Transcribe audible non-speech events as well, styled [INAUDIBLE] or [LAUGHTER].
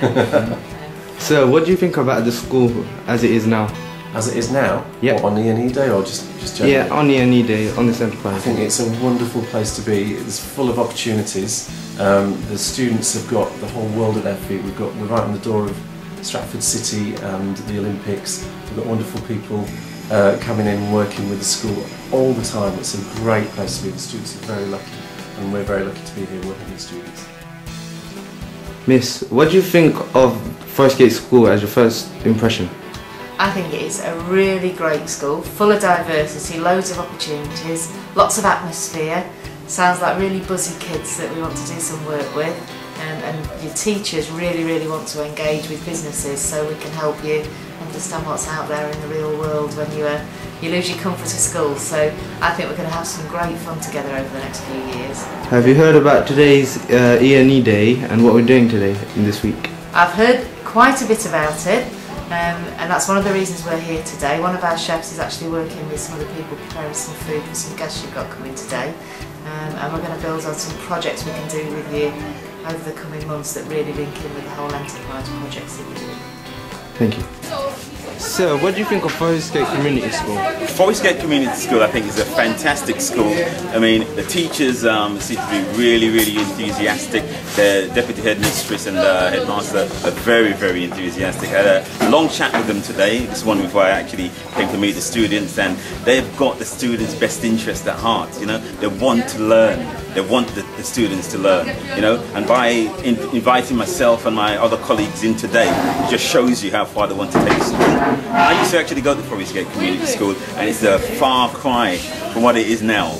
[LAUGHS] So, what do you think about the school as it is now? As it is now, Yeah. What, on the E day or just just generally? Yeah, on the any day, on this enterprise. I think it's a wonderful place to be. It's full of opportunities. Um, the students have got the whole world at their feet. We've got we're right on the door of Stratford City and the Olympics. We've got wonderful people uh, coming in and working with the school all the time. It's a great place to be. The students are very lucky, and we're very lucky to be here working with the students. Miss, what do you think of Forest Gate School as your first impression? I think it is a really great school, full of diversity, loads of opportunities, lots of atmosphere. Sounds like really buzzy kids that we want to do some work with. Um, and your teachers really, really want to engage with businesses so we can help you understand what's out there in the real world when you, uh, you lose your comfort of school. So I think we're going to have some great fun together over the next few years. Have you heard about today's uh, E&E Day and what we're doing today in this week? I've heard quite a bit about it, um, and that's one of the reasons we're here today. One of our chefs is actually working with some other people preparing some food for some guests you've got coming today, um, and we're going to build on some projects we can do with you over the coming months that really link in with the whole enterprise projects that you're doing. Thank you. So, what do you think of Forest Gate Community School? Forest Gate Community School, I think, is a fantastic school. I mean, the teachers um, seem to be really, really enthusiastic. The deputy headmistress and the headmaster are very, very enthusiastic. I had a long chat with them today, this one before I actually came to meet the students, and they've got the students' best interest at heart. You know, they want to learn. They want the, the students to learn. You know, and by in, inviting myself and my other colleagues in today, it just shows you how far they want to take school. I used to actually go to Forest Gate Community School, and it's a far cry from what it is now.